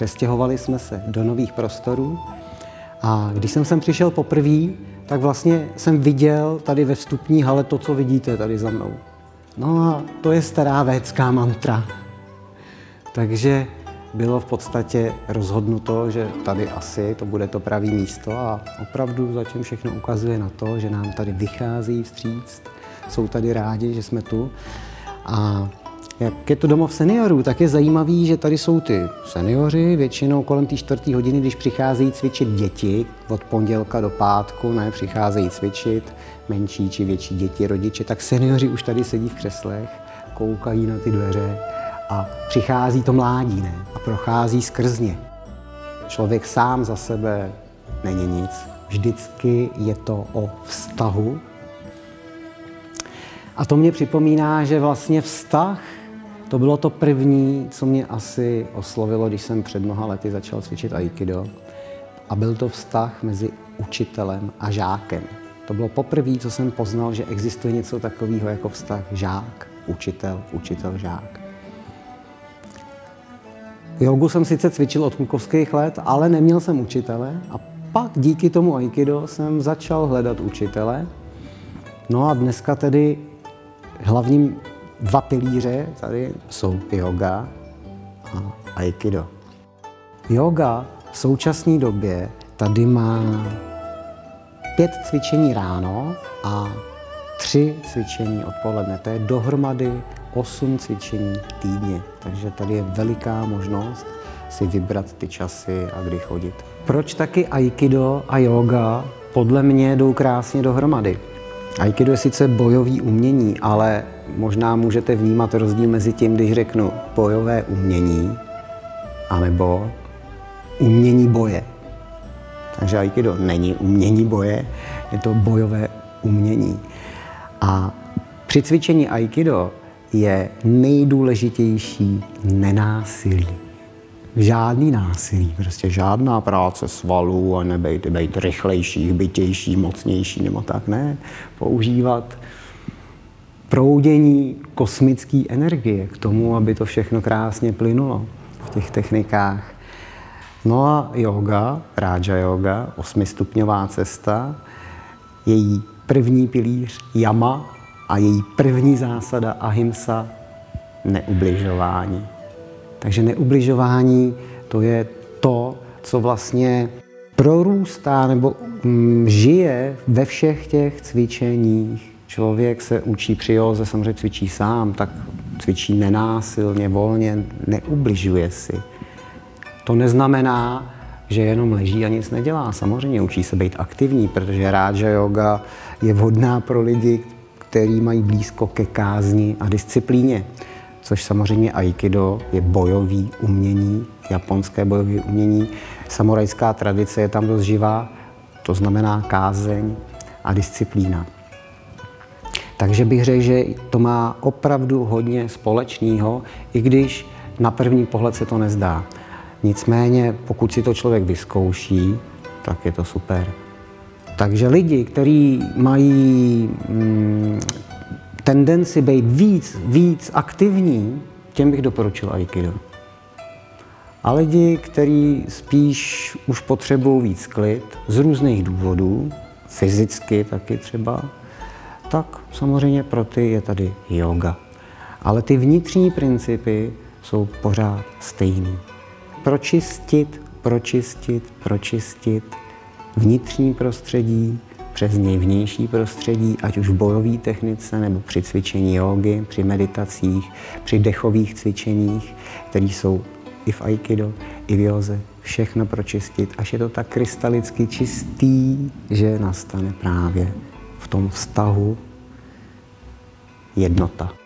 přestěhovali jsme se do nových prostorů a když jsem sem přišel poprvé, tak vlastně jsem viděl tady ve vstupní hale to, co vidíte tady za mnou. No a to je stará védská mantra. Takže bylo v podstatě rozhodnuto, že tady asi to bude to pravý místo a opravdu zatím všechno ukazuje na to, že nám tady vychází vstříc, jsou tady rádi, že jsme tu. A jak je to domov seniorů, tak je zajímavý, že tady jsou ty seniori, většinou kolem té čtvrté hodiny, když přicházejí cvičit děti, od pondělka do pátku, ne, přicházejí cvičit, menší či větší děti, rodiče, tak seniori už tady sedí v křeslech, koukají na ty dveře a přichází to mládí, ne, a prochází skrz ně. Člověk sám za sebe není nic, vždycky je to o vztahu. A to mě připomíná, že vlastně vztah to bylo to první, co mě asi oslovilo, když jsem před mnoha lety začal cvičit aikido. A byl to vztah mezi učitelem a žákem. To bylo poprvé, co jsem poznal, že existuje něco takového jako vztah žák, učitel, učitel, žák. Jogu jsem sice cvičil od klukovských let, ale neměl jsem učitele a pak díky tomu aikido jsem začal hledat učitele. No a dneska tedy hlavním dva pilíře tady jsou yoga a aikido. Yoga v současné době tady má pět cvičení ráno a tři cvičení odpoledne. To je dohromady osm cvičení týdně. Takže tady je veliká možnost si vybrat ty časy a kdy chodit. Proč taky aikido a yoga podle mě jdou krásně dohromady? Aikido je sice bojový umění, ale možná můžete vnímat rozdíl mezi tím, když řeknu bojové umění, anebo umění boje. Takže Aikido není umění boje, je to bojové umění. A při cvičení Aikido je nejdůležitější nenásilí. Žádný násilí, prostě žádná práce svalů a nebejt být rychlejší, bytější, mocnější nebo tak, ne. Používat proudění kosmické energie k tomu, aby to všechno krásně plynulo v těch technikách. No a yoga, Raja yoga, osmistupňová cesta, její první pilíř yama a její první zásada ahimsa, neubližování. Takže neubližování to je to, co vlastně prorůstá nebo mm, žije ve všech těch cvičeních. Člověk se učí při józe, samozřejmě cvičí sám, tak cvičí nenásilně, volně, neubližuje si. To neznamená, že jenom leží a nic nedělá. Samozřejmě učí se být aktivní, protože Raja yoga je vhodná pro lidi, kteří mají blízko ke kázni a disciplíně což samozřejmě aikido je bojový umění, japonské bojové umění. Samurajská tradice je tam dost živá, to znamená kázeň a disciplína. Takže bych řekl, že to má opravdu hodně společného, i když na první pohled se to nezdá. Nicméně, pokud si to člověk vyzkouší, tak je to super. Takže lidi, kteří mají mm, tendenci být víc, víc aktivní, těm bych doporučil Aikido. A lidi, kteří spíš už potřebují víc klid z různých důvodů, fyzicky taky třeba, tak samozřejmě pro ty je tady yoga. Ale ty vnitřní principy jsou pořád stejný. Pročistit, pročistit, pročistit vnitřní prostředí, přes něj vnější prostředí, ať už v bojové technice nebo při cvičení jogy, při meditacích, při dechových cvičeních, které jsou i v aikido, i v joze, všechno pročistit, až je to tak krystalicky čistý, že nastane právě v tom vztahu jednota.